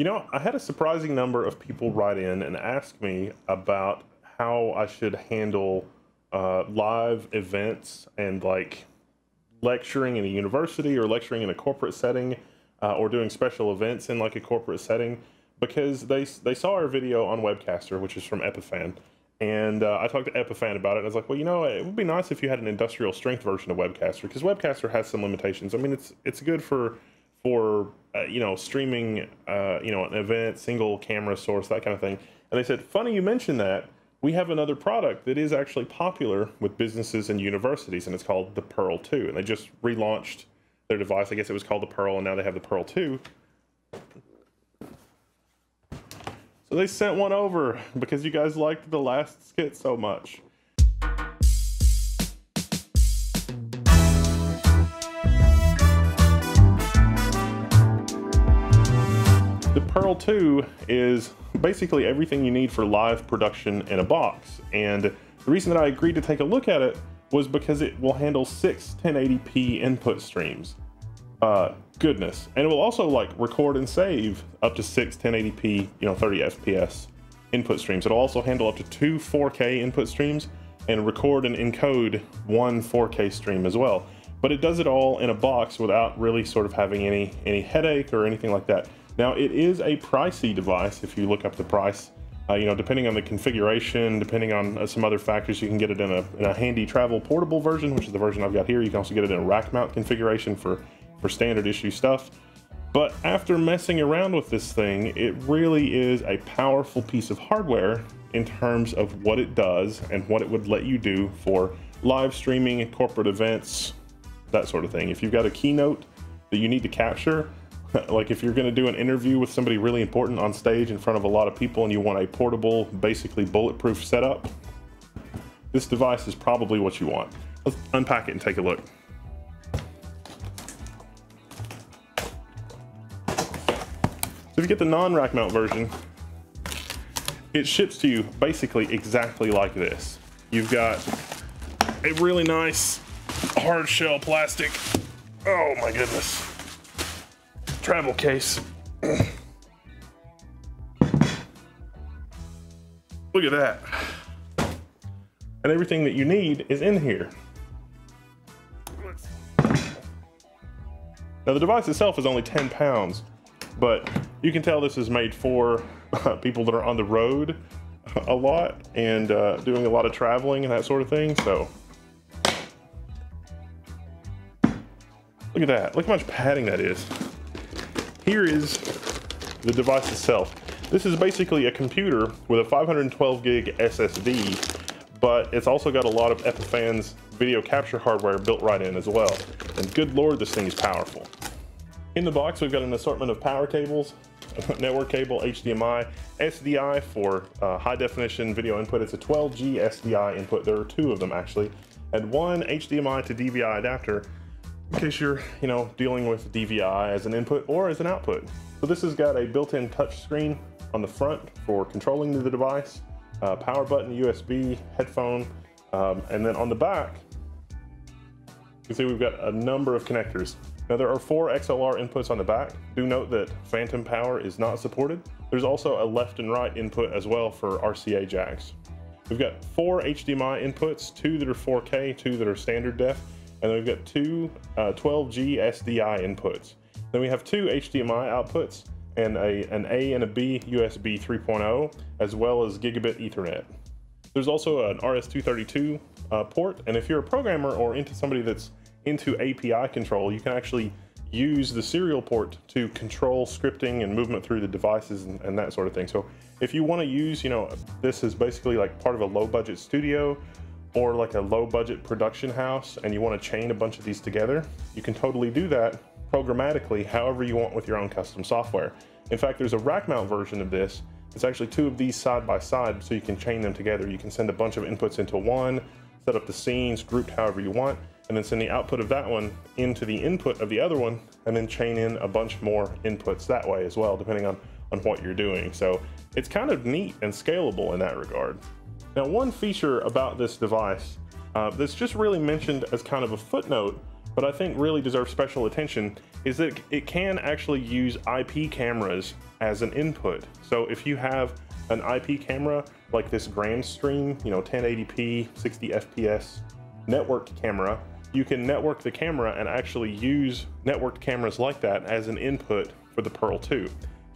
You know, I had a surprising number of people write in and ask me about how I should handle uh, live events and like lecturing in a university or lecturing in a corporate setting uh, or doing special events in like a corporate setting because they they saw our video on Webcaster, which is from Epiphan, and uh, I talked to Epiphan about it. I was like, well, you know, it would be nice if you had an industrial strength version of Webcaster because Webcaster has some limitations. I mean, it's it's good for for uh, you know streaming, uh, you know, an event, single camera source, that kind of thing. And they said, funny you mentioned that. We have another product that is actually popular with businesses and universities, and it's called the Pearl 2. And they just relaunched their device. I guess it was called the Pearl, and now they have the Pearl 2. So they sent one over because you guys liked the last skit so much. 2 is basically everything you need for live production in a box. And the reason that I agreed to take a look at it was because it will handle six 1080p input streams. Uh, goodness. And it will also like record and save up to six 1080p, you know, 30 FPS input streams. It'll also handle up to two 4K input streams and record and encode one 4K stream as well. But it does it all in a box without really sort of having any any headache or anything like that. Now it is a pricey device if you look up the price. Uh, you know, depending on the configuration, depending on uh, some other factors, you can get it in a, in a handy travel portable version, which is the version I've got here. You can also get it in a rack mount configuration for, for standard issue stuff. But after messing around with this thing, it really is a powerful piece of hardware in terms of what it does and what it would let you do for live streaming, corporate events, that sort of thing. If you've got a keynote that you need to capture, like if you're going to do an interview with somebody really important on stage in front of a lot of people and you want a portable, basically bulletproof setup, this device is probably what you want. Let's unpack it and take a look. So if you get the non-rack mount version, it ships to you basically exactly like this. You've got a really nice hard shell plastic. Oh my goodness travel case. Look at that. And everything that you need is in here. Now the device itself is only 10 pounds, but you can tell this is made for people that are on the road a lot and uh, doing a lot of traveling and that sort of thing, so. Look at that, look how much padding that is. Here is the device itself. This is basically a computer with a 512 gig SSD, but it's also got a lot of Epiphan's video capture hardware built right in as well. And good lord, this thing is powerful. In the box, we've got an assortment of power cables, network cable, HDMI, SDI for uh, high definition video input. It's a 12G SDI input. There are two of them actually, and one HDMI to DVI adapter in case you're, you know, dealing with DVI as an input or as an output. So this has got a built-in touch screen on the front for controlling the device, uh, power button, USB, headphone, um, and then on the back, you see we've got a number of connectors. Now there are four XLR inputs on the back. Do note that phantom power is not supported. There's also a left and right input as well for RCA jacks. We've got four HDMI inputs, two that are 4K, two that are standard def, and then we've got two uh, 12G SDI inputs. Then we have two HDMI outputs and a, an A and a B USB 3.0, as well as gigabit Ethernet. There's also an RS-232 uh, port, and if you're a programmer or into somebody that's into API control, you can actually use the serial port to control scripting and movement through the devices and, and that sort of thing. So if you want to use, you know, this is basically like part of a low budget studio or like a low budget production house and you want to chain a bunch of these together, you can totally do that programmatically however you want with your own custom software. In fact, there's a rack mount version of this. It's actually two of these side by side so you can chain them together. You can send a bunch of inputs into one, set up the scenes grouped however you want, and then send the output of that one into the input of the other one, and then chain in a bunch more inputs that way as well, depending on, on what you're doing. So it's kind of neat and scalable in that regard. Now, one feature about this device uh, that's just really mentioned as kind of a footnote, but I think really deserves special attention, is that it can actually use IP cameras as an input. So if you have an IP camera like this Grandstream, you know, 1080p, 60 FPS networked camera, you can network the camera and actually use networked cameras like that as an input for the Pearl 2.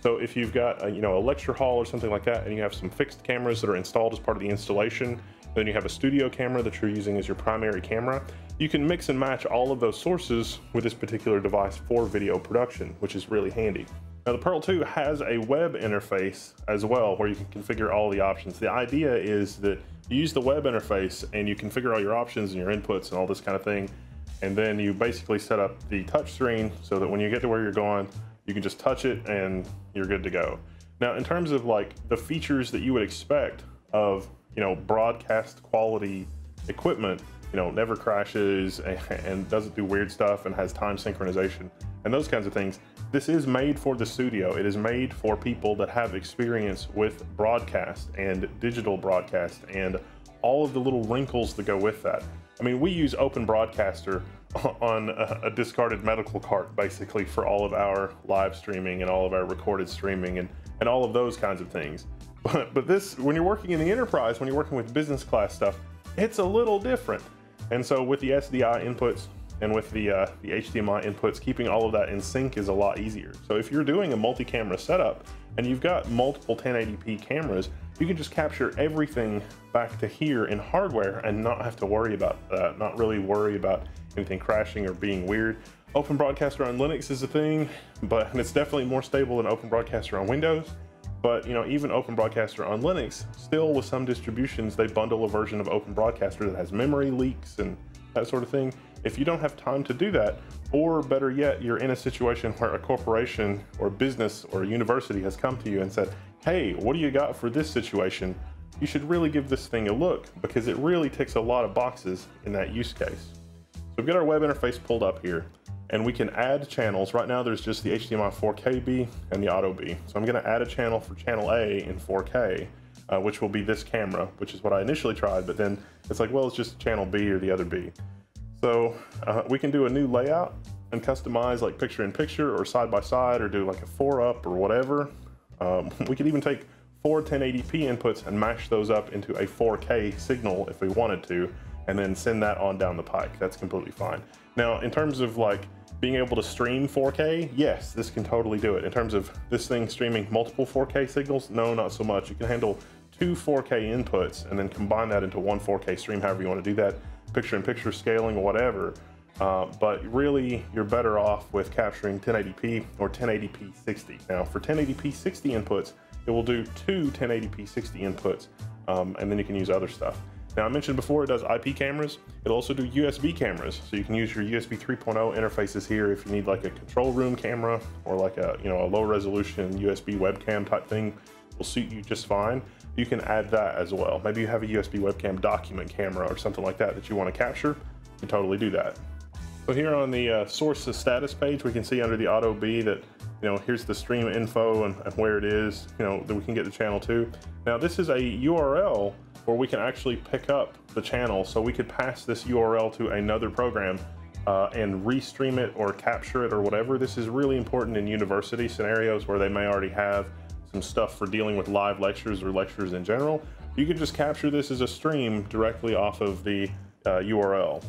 So if you've got a, you know a lecture hall or something like that, and you have some fixed cameras that are installed as part of the installation, then you have a studio camera that you're using as your primary camera, you can mix and match all of those sources with this particular device for video production, which is really handy. Now the Pearl 2 has a web interface as well where you can configure all the options. The idea is that you use the web interface and you configure all your options and your inputs and all this kind of thing. And then you basically set up the touch screen so that when you get to where you're going, you can just touch it and you're good to go. Now, in terms of like the features that you would expect of, you know, broadcast quality equipment, you know, never crashes and, doesn't do weird stuff and has time synchronization and those kinds of things. This is made for the studio. It is made for people that have experience with broadcast and digital broadcast and all of the little wrinkles that go with that. I mean, we use Open Broadcaster on a, a, discarded medical cart basically for all of our live streaming and all of our recorded streaming and, and all of those kinds of things. But, but this, when you're working in the enterprise, when you're working with business class stuff, it's a little different. And so with the SDI inputs and with the, uh, the HDMI inputs, keeping all of that in sync is a lot easier. So if you're doing a multi-camera setup and you've got multiple 1080p cameras, you can just capture everything back to here in hardware and not have to worry about that, not really worry about anything crashing or being weird. Open Broadcaster on Linux is a thing, but it's definitely more stable than Open Broadcaster on Windows. But you know, even Open Broadcaster on Linux, still with some distributions, they bundle a version of Open Broadcaster that has memory leaks and that sort of thing. If you don't have time to do that, or better yet, you're in a situation where a corporation or business or university has come to you and said, hey, what do you got for this situation? You should really give this thing a look because it really ticks a lot of boxes in that use case. So we've got our web interface pulled up here and we can add channels. Right now there's just the HDMI 4KB and the Auto B. So I'm gonna add a channel for channel A in 4K, uh, which will be this camera, which is what I initially tried, but then it's like, well, it's just channel B or the other B. So uh, we can do a new layout and customize like picture in picture or side by side or do like a four up or whatever. Um, we could even take four 1080p inputs and mash those up into a 4K signal if we wanted to and then send that on down the pike. That's completely fine. Now, in terms of like being able to stream 4K, yes, this can totally do it. In terms of this thing streaming multiple 4K signals, no, not so much. You can handle two 4K inputs and then combine that into one 4K stream, however you want to do that, picture in picture scaling, whatever. Uh, but really, you're better off with capturing 1080p or 1080p 60. Now, for 1080p 60 inputs, it will do two 1080p 60 inputs, um, and then you can use other stuff. Now I mentioned before it does IP cameras. It'll also do USB cameras. So you can use your USB 3.0 interfaces here if you need like a control room camera or like a, you know, a low resolution USB webcam type thing will suit you just fine. You can add that as well. Maybe you have a USB webcam document camera or something like that that you want to capture. You can totally do that. So here on the uh, source status page, we can see under the Auto B that, you know, here's the stream info and, and where it is, you know, that we can get the channel to. Now this is a URL where we can actually pick up the channel. So we could pass this URL to another program uh, and restream it or capture it or whatever. This is really important in university scenarios where they may already have some stuff for dealing with live lectures or lectures in general. You can just capture this as a stream directly off of the uh, URL.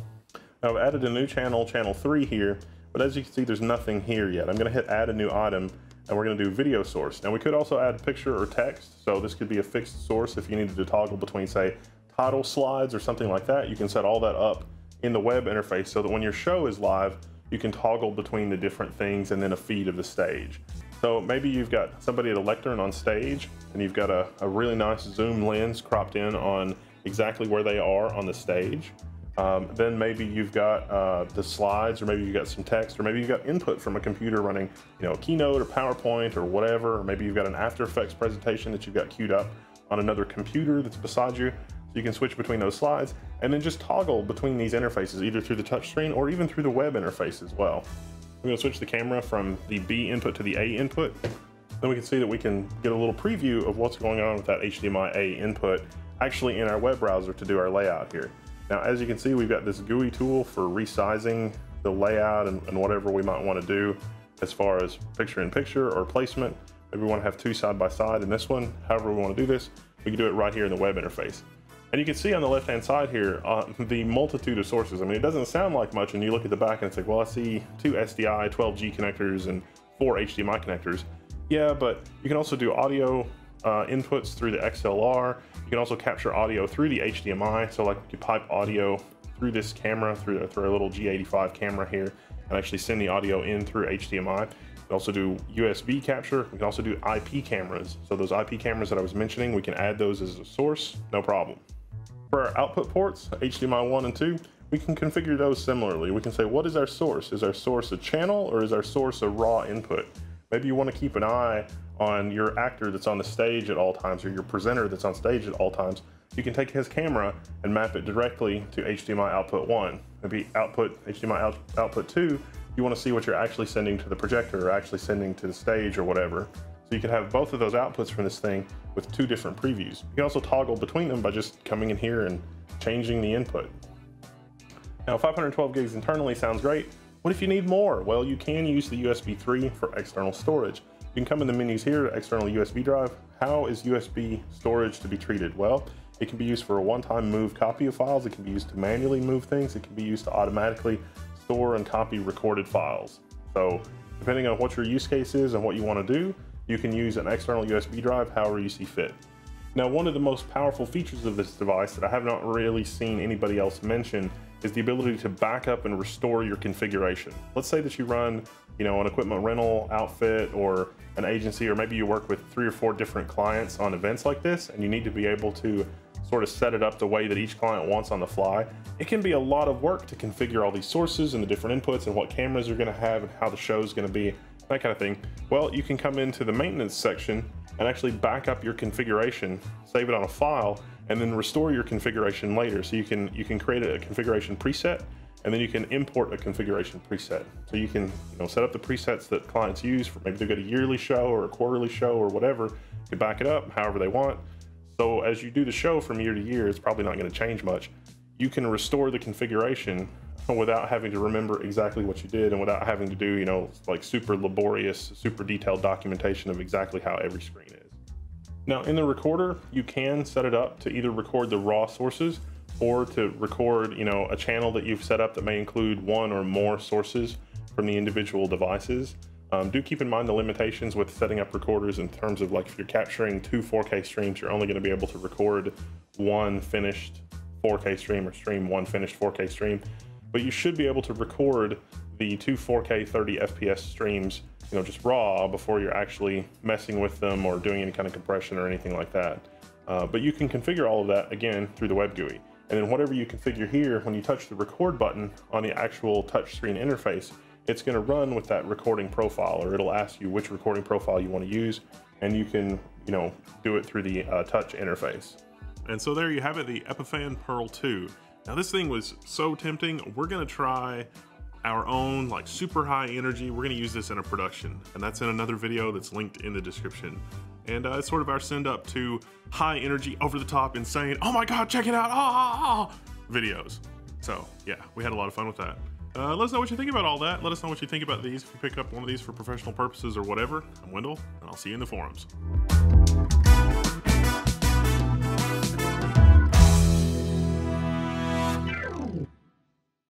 Now I've added a new channel, channel three here, but as you can see, there's nothing here yet. I'm gonna hit add a new item and we're gonna do video source. Now we could also add picture or text. So this could be a fixed source if you needed to toggle between say title slides or something like that. You can set all that up in the web interface so that when your show is live, you can toggle between the different things and then a feed of the stage. So maybe you've got somebody at a lectern on stage and you've got a, a really nice zoom lens cropped in on exactly where they are on the stage. Um, then maybe you've got uh, the slides, or maybe you've got some text, or maybe you've got input from a computer running, you know, Keynote or PowerPoint or whatever. Or maybe you've got an After Effects presentation that you've got queued up on another computer that's beside you. So you can switch between those slides and then just toggle between these interfaces, either through the touchscreen or even through the web interface as well. I'm gonna switch the camera from the B input to the A input. Then we can see that we can get a little preview of what's going on with that HDMI A input actually in our web browser to do our layout here. Now, as you can see, we've got this GUI tool for resizing the layout and, and whatever we might want to do as far as picture in picture or placement. Maybe we want to have two side by side in this one. However we want to do this, we can do it right here in the web interface. And you can see on the left-hand side here, uh, the multitude of sources. I mean, it doesn't sound like much, and you look at the back and it's like, well, I see two SDI 12G connectors and four HDMI connectors. Yeah, but you can also do audio uh, inputs through the XLR. You can also capture audio through the HDMI. So like you pipe audio through this camera, through, through a little G85 camera here, and actually send the audio in through HDMI. We can also do USB capture. We can also do IP cameras. So those IP cameras that I was mentioning, we can add those as a source, no problem. For our output ports, HDMI 1 and 2, we can configure those similarly. We can say, what is our source? Is our source a channel or is our source a raw input? Maybe you want to keep an eye on your actor that's on the stage at all times or your presenter that's on stage at all times. You can take his camera and map it directly to HDMI output 1. Maybe output HDMI out, output 2, you want to see what you're actually sending to the projector or actually sending to the stage or whatever. So you can have both of those outputs from this thing with two different previews. You can also toggle between them by just coming in here and changing the input. Now 512 gigs internally sounds great. What if you need more? Well, you can use the USB 3 for external storage. You can come in the menus here, external USB drive. How is USB storage to be treated? Well, it can be used for a one-time move copy of files. It can be used to manually move things. It can be used to automatically store and copy recorded files. So depending on what your use case is and what you want to do, you can use an external USB drive however you see fit. Now, one of the most powerful features of this device that I have not really seen anybody else mention is the ability to back up and restore your configuration. Let's say that you run, you know, an equipment rental outfit or an agency, or maybe you work with three or four different clients on events like this, and you need to be able to sort of set it up the way that each client wants on the fly. It can be a lot of work to configure all these sources and the different inputs and what cameras you're gonna have and how the show is gonna be that kind of thing. Well, you can come into the maintenance section and actually back up your configuration, save it on a file, and then restore your configuration later. So you can you can create a configuration preset, and then you can import a configuration preset. So you can you know set up the presets that clients use for maybe they've got a yearly show or a quarterly show or whatever. You can back it up however they want. So as you do the show from year to year, it's probably not going to change much. You can restore the configuration without having to remember exactly what you did and without having to do, you know, like super laborious, super detailed documentation of exactly how every screen is. Now in the recorder, you can set it up to either record the raw sources or to record, you know, a channel that you've set up that may include one or more sources from the individual devices. Um, do keep in mind the limitations with setting up recorders in terms of like if you're capturing two 4K streams, you're only going to be able to record one finished 4K stream or stream one finished 4K stream but you should be able to record the two 4K 30 FPS streams, you know, just raw before you're actually messing with them or doing any kind of compression or anything like that. Uh, but you can configure all of that again through the web GUI. And then whatever you configure here, when you touch the record button on the actual touchscreen interface, it's going to run with that recording profile, or it'll ask you which recording profile you want to use, and you can, you know, do it through the uh, touch interface. And so there you have it, the Epiphan Pearl 2. Now this thing was so tempting. We're gonna try our own like super high energy. We're gonna use this in a production and that's in another video that's linked in the description. And uh, it's sort of our send up to high energy, over the top, insane, oh my God, check it out, ah, videos. So yeah, we had a lot of fun with that. Uh, let us know what you think about all that. Let us know what you think about these if you pick up one of these for professional purposes or whatever. I'm Wendell, and I'll see you in the forums.